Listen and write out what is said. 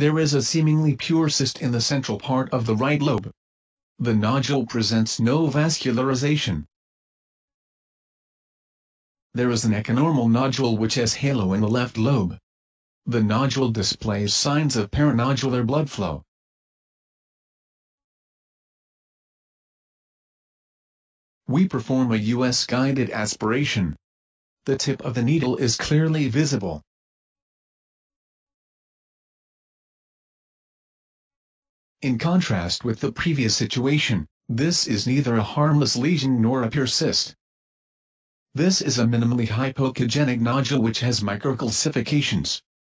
There is a seemingly pure cyst in the central part of the right lobe. The nodule presents no vascularization. There is an echonormal nodule which has halo in the left lobe. The nodule displays signs of paranodular blood flow. We perform a US guided aspiration. The tip of the needle is clearly visible. In contrast with the previous situation, this is neither a harmless lesion nor a pure cyst. This is a minimally hypoechogenic nodule which has microcalcifications.